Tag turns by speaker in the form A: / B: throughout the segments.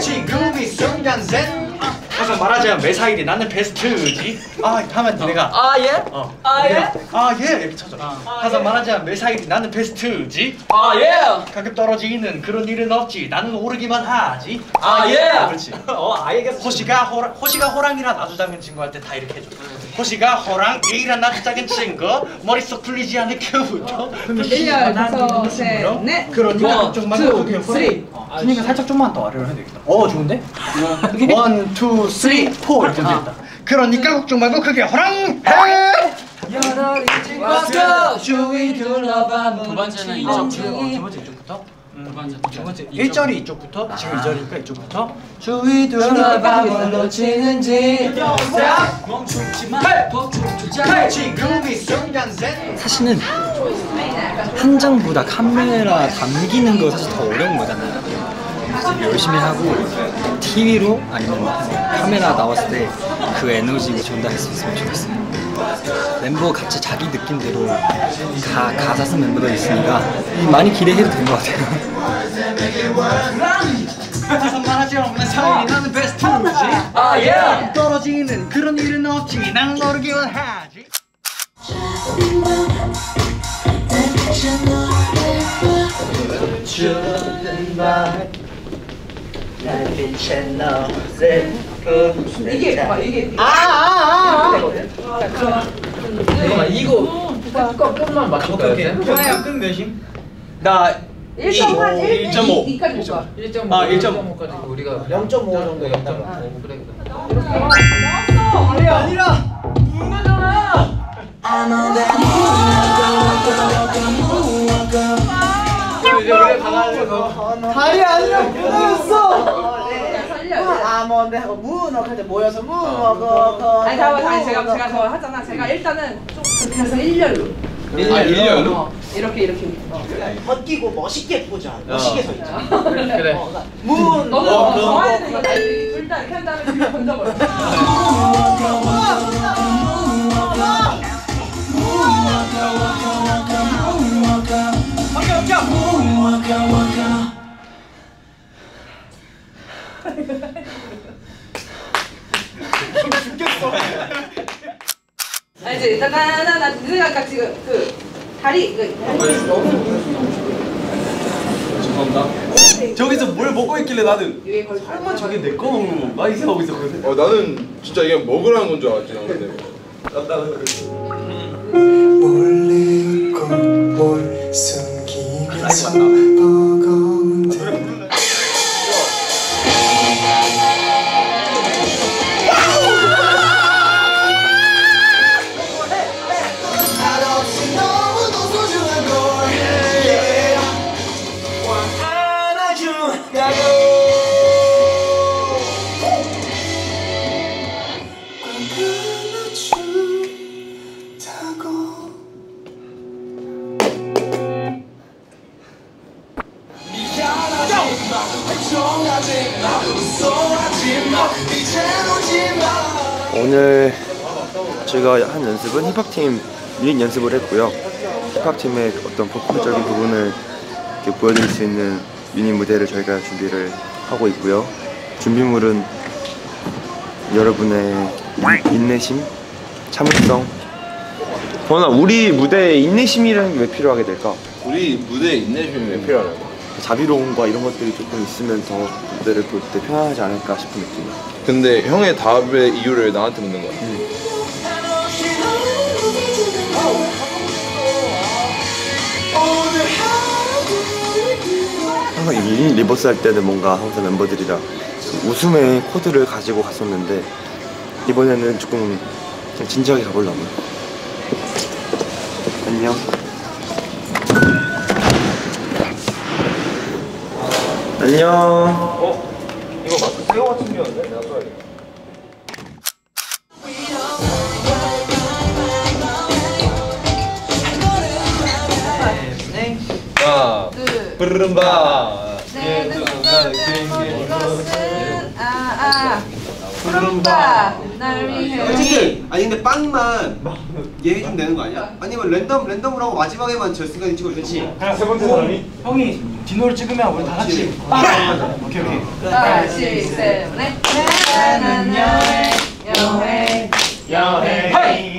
A: 지금이 순간생 항상 말하자면 매사일이 나는 베스트지. 아 하면 내가.
B: 아 예?
A: 어.
B: 아 예?
A: 아 예. 이렇게 쳐줘. 항상 말하자면 매사일이 나는 베스트지.
B: 아 예?
A: 가끔 떨어지는 그런 일은 없지. 나는 오르기만 하지.
B: 아 예?
A: 그렇지.
B: 어 알겠어.
A: 호시가 호랑 호시가 호랑이랑 아주 작은 친구 할 때 다 이렇게 해줘. 호시가 호랑 A랑 아주 작은 친구 머릿속 풀리지 않는 그부터
C: 1, 2, 3, 셋, 넷.
A: 그러니까 그게
C: 쓰리.
A: 그러니까 살짝 좀만 더 아래로 해야 되겠다. 어 좋은데? 원, 투, 쓰리, 포 이렇게 되겠다 그러니까 걱정 말고 그게 호랑 해
B: 왔어. 주위 둘러봐. 두 번째는 이쪽.
A: 두 번째 이쪽부터
B: 두 번째. 두 번째.
A: 1절이 이쪽부터 지금 2절이니까 이쪽부터 주위 둘러봐 뭘 놓치는지
B: 멈추지 마. 더 춤추자.
A: 지금이 순간생
D: 사실은 한 장보다 카메라 담기는 거 사실 더 어려운 거잖아요. 열심히 하고 TV로 아니면 카메라 나왔을 때 그 에너지를 전달할 수 있으면 좋겠어요. 멤버 같이 자기 느낌대로 가, 가사 쓴 멤버들 있으니까 많이 기대해도 될것 같아요.
A: 항상 말하지 않는 사람이 나는 베스트지
B: 아 예?
A: 떨어지는 그런 일은 없지 난 모르기만 하지
C: 이게 봐, 이게.
B: 잠깐만 이거 거 끝만 맞출 거야.
A: 좋아요 끝 몇임? 나
C: 1.1, 1,
A: 1.5.
C: 2까지 못 가.
B: 1.5.
A: 아, 1.5.
B: 1.5까지 우리가 0.5 정도 0.5 그래.
A: 아니야
E: 아몬드 하고 무너 그때 모여서 무 먹어. 거,
C: 아니, 잠깐만, 아니,
E: 무
C: 제가,
E: 먹어.
C: 제가 저 하잖아. 제가 일단은 좀 해서 일렬로.
A: 아 일렬로?
C: 어, 이렇게, 이렇게. 어.
E: 벗기고 멋있게 보자. 멋있게 서 있자.
B: 그래.
E: 문.
C: 너는
A: 어,
C: 어,
A: 그럼.
C: 정하는 이거 둘다 이렇게 한 다음에 뒤로 던져버려. 알지? 나나나나 내가 아까 지금 그 다리 그 다리 너무
F: 저기서 뭘 먹고 있길래 나는 설마 저게 내 거 먹는 거? 막이 생각하고 있었거든.
G: 어 나는 진짜 이게 먹으라는 건 줄 알았지 나 근데
H: 몰래 꼴 숨기면서
I: 오늘 저희가 한 연습은 힙합팀 유닛 연습을 했고요. 힙합팀의 어떤 퍼포먼적인 부분을 이렇게 보여드릴 수 있는 유닛 무대를 저희가 준비를 하고 있고요. 준비물은 여러분의 인내심, 참을성. 보나 우리 무대에 인내심이라는 게 왜 필요하게 될까?
G: 우리 무대에 인내심이 왜 필요하냐고
I: 자비로움과 이런 것들이 조금 있으면 더 무대를 볼 때 편안하지 않을까 싶은 느낌.
G: 근데 형의 답의 이유를 나한테 묻는 거야
I: 항상 이 reverse 할 때는 뭔가 항상 멤버들이랑 그 웃음의 코드를 가지고 갔었는데 이번에는 조금 그냥 진지하게 가보려고요. 안녕. 안녕.
G: 어? 이거 마스크 새거 같은 경우인데? 내가 써야겠다
C: 아둘
G: 브르른바
C: 넷 이것은 아아 날 위해.
J: 솔직히 아니 근데 빵만 얘 해주면 되는 거 아니야? 아니면 랜덤 랜덤으로 하고 마지막에만 결승까지 찍어주지.
G: 그냥 세 번째 사람이?
A: 형이 디노를 찍으면 우리 다 같이 빵! 오케이 오케이.
C: 5, 6, 7, 8 나는 여행 여행
A: 여행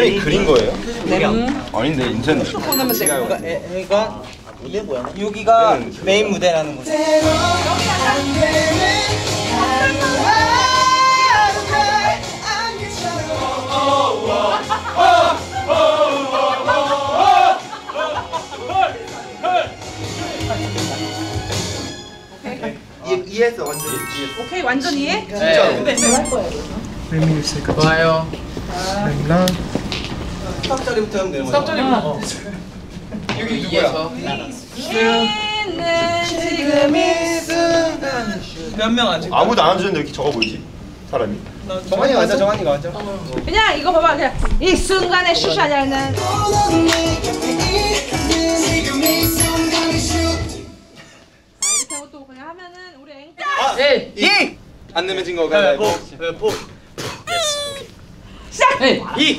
G: 쌤이 그린 거예요? 아닌데 인천
E: 그러니까? 이게 뭐야? 여기가 메인 무대라는 거지.
H: 때로 안 되는 하루하루가 안개처럼
J: 이해했어 완전히 이해했어
C: 오케이 완전 이해?
B: 좋아요.
J: 수학 자리부터 하면 되는 거야
B: 여기 누구야?
C: 있는 지금 이 순간
G: 아무도 안 앉았는데 이렇게 적어 보이지? 사람이.
J: 정한이가 앉아 정한이가 앉아
C: 그냥 이거 봐봐 그냥. 이 순간의 슈샤냐는
H: 넌내 곁에 있는 지금 이 순간이 슈트
C: 이렇게 하고 또 그냥 하면은 우리 앵
B: 에이.
J: 이! 안 내면 진거 가위바위보 보
C: 시작!
B: 에이.